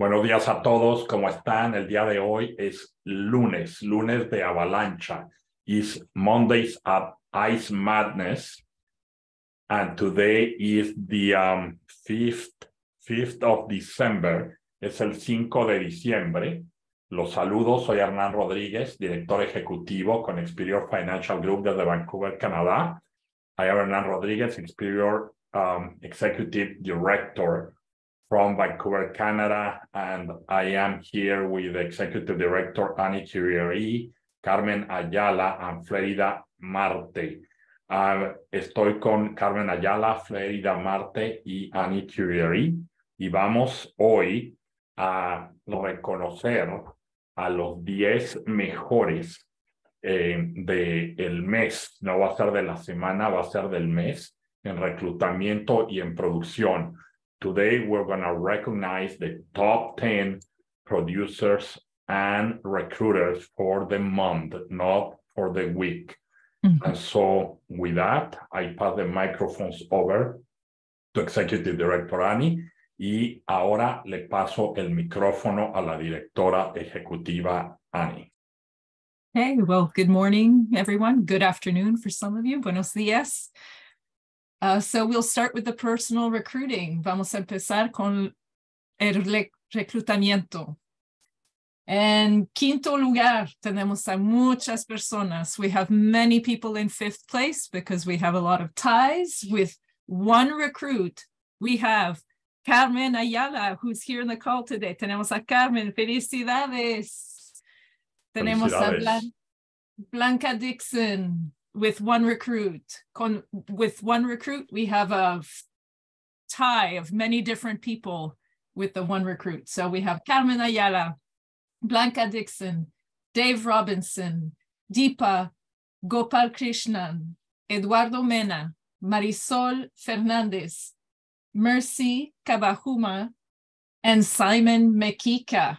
Buenos días a todos, ¿cómo están? El día de hoy es lunes, lunes de avalancha. Is Mondays at Ice Madness. And today is the um, 5th, 5th of December. Es el 5 de diciembre. Los saludos, soy Hernán Rodríguez, director ejecutivo con Experior Financial Group desde Vancouver, Canadá. I am Hernán Rodríguez, Experior um, Executive Director from Vancouver, Canada, and I am here with Executive Director Annie Curieri, Carmen Ayala, and Florida Marte. Uh, estoy con Carmen Ayala, Florida Marte y Annie Curieri, y vamos hoy a reconocer a los 10 mejores eh, del mes. No va a ser de la semana, va a ser del mes en reclutamiento y en producción. Today, we're going to recognize the top 10 producers and recruiters for the month, not for the week. And so, with that, I pass the microphones over to Executive Director Annie. Y ahora le paso el micrófono a la directora ejecutiva Annie. Hey, well, good morning, everyone. Good afternoon for some of you. Buenos días. Uh, so we'll start with the personal recruiting. Vamos a empezar con el reclutamiento. En quinto lugar, tenemos a muchas personas. We have many people in fifth place because we have a lot of ties with one recruit. We have Carmen Ayala, who's here in the call today. Tenemos a Carmen. Felicidades. Tenemos Felicidades. a Blan Blanca Dixon with one recruit. Con, with one recruit, we have a tie of many different people with the one recruit. So we have Carmen Ayala, Blanca Dixon, Dave Robinson, Deepa Gopal Krishnan, Eduardo Mena, Marisol Fernandez, Mercy Kabahuma, and Simon Mekika.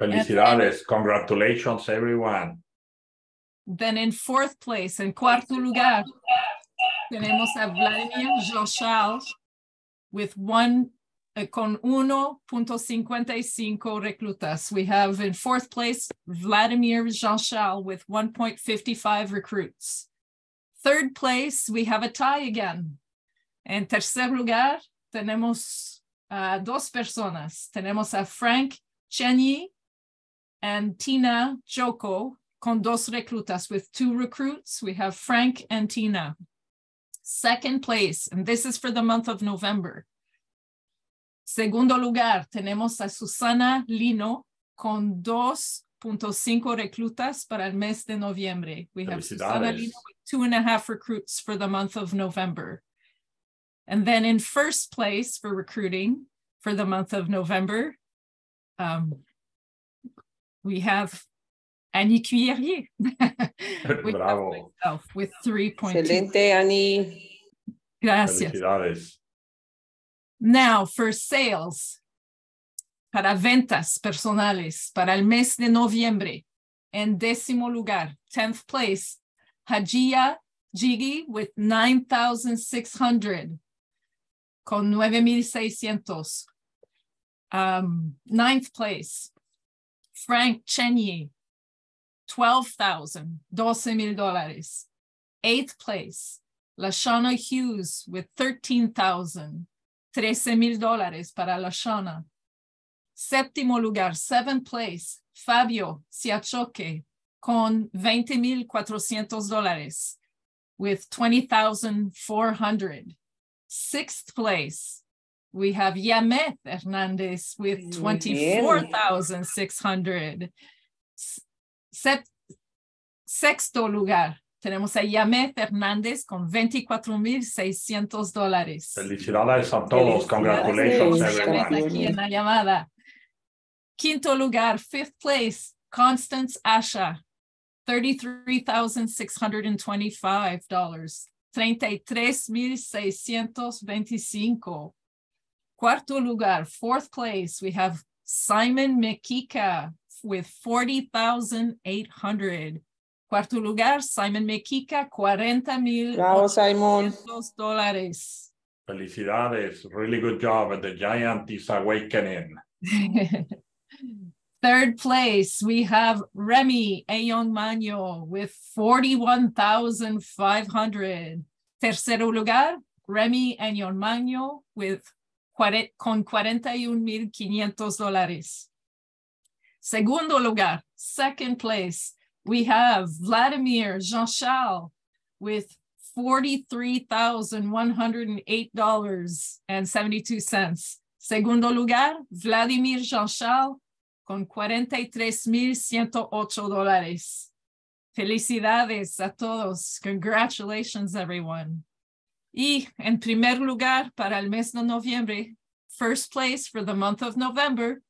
Felicidades. Congratulations, everyone. Then in fourth place, en cuarto lugar, tenemos a Vladimir Jean-Charles with one uh, con 1.55 reclutas. We have in fourth place, Vladimir Jean-Charles with 1.55 recruits. Third place, we have a tie again. En tercer lugar, tenemos a dos personas. Tenemos a Frank Cheney and Tina Joko con dos reclutas. With two recruits, we have Frank and Tina. Second place, and this is for the month of November. Segundo lugar, tenemos a Susana Lino con 2.5 reclutas para el mes de noviembre. We have Susana Lino with two and a half recruits for the month of November. And then in first place for recruiting for the month of November, um, we have Annie Cuillerier. with Bravo. With 3.2. Excelente, Annie. Gracias. Now, for sales, para ventas personales, para el mes de noviembre, en décimo lugar, 10th place, Hajia Jigi with 9,600, con 9,600. Um, ninth place, Frank Chenier, 12,000, 12 mil dólares. Eighth place, Lashana Hughes with 13,000, 13 mil dólares para Lashana. Séptimo lugar, seventh place, Fabio Siachoque con 20 mil 400 dólares with 20,400. Sixth place, we have Yamet Hernandez with 24,600 sexto lugar, tenemos a Yamet Hernández con 24,600 dólares. Felicidades a todos. Congratulations, everyone. Aquí en la llamada. Quinto lugar, fifth place, Constance Asha, $33,625. 33,625. Cuarto lugar, fourth place, we have Simon Mekika with 40,800. Cuarto lugar, Simon Mequica, 40 mil dólares. Felicidades. Really good job. At the giant is awakening. Third place, we have Remy Ayon Maño with 41,500. Tercero lugar, Remy Ayon Maño with con 41,500 dólares. Segundo lugar, second place, we have Vladimir Jean-Charles with $43,108.72. Segundo lugar, Vladimir Jean-Charles con 43,108 dólares. Felicidades a todos. Congratulations, everyone. Y en primer lugar, para el mes de noviembre, first place for the month of November,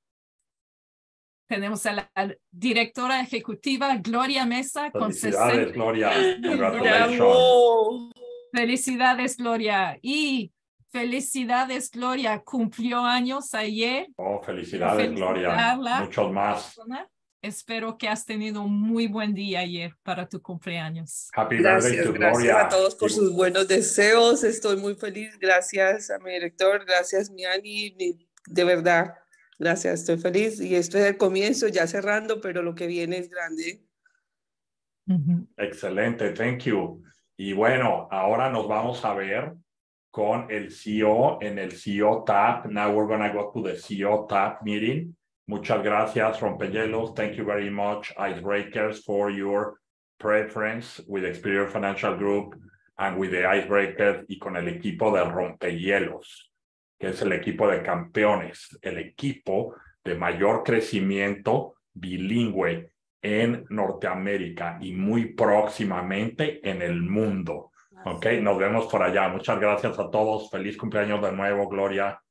tenemos a la directora ejecutiva Gloria Mesa con Felicidades, 60. Gloria. Congratulations. Felicidades, Gloria. Y felicidades, Gloria. Cumplió años ayer. Oh, felicidades, Gloria. Muchos más. Espero que has tenido un muy buen día ayer para tu cumpleaños. Happy birthday Gracias, to gracias Gloria. a todos por sus buenos deseos. Estoy muy feliz. Gracias a mi director, gracias mi Ani, mi- de verdad. Gracias, estoy feliz y esto es el comienzo, ya cerrando, pero lo que viene es grande. Excelente, thank you. Y bueno, ahora nos vamos a ver con el CEO en el CEO Tab. Now we're going to go to the CEO Tab meeting. Muchas gracias, Rompehielos. Thank you very much, Icebreakers, for your preference with Experior Financial Group and with the Icebreakers y con el equipo de Rompehielos, que es el equipo de campeones, el equipo de mayor crecimiento bilingüe en Norteamérica y muy próximamente en el mundo. Ok, nos vemos por allá. Muchas gracias a todos. Feliz cumpleaños de nuevo, Gloria.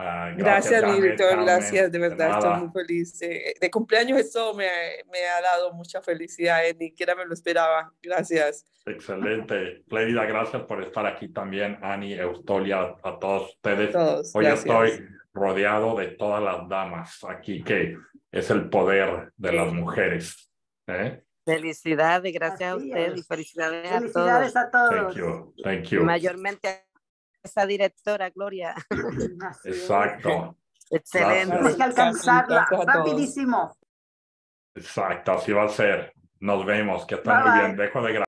Ah, Gracias, director, Carmen. gracias, de verdad, nada. estoy muy feliz. Eh, de cumpleaños esto me, me ha dado mucha felicidad, eh, ni siquiera me lo esperaba. Gracias. Excelente. Plédida, gracias por estar aquí también, Ani, Eustolia, a todos ustedes. Todos, Hoy gracias. estoy rodeado de todas las damas aquí, que es el poder de las mujeres. ¿eh? Felicidades, gracias Así a usted y es. felicidades a Felicidades todos. a todos. Thank you, thank you. Mayormente a esa directora, Gloria. Exacto, Excelente. Tenemos que alcanzarla rapidísimo. exacto, así va a ser. Nos vemos, que están Bye, muy bien. Dejo de grabar.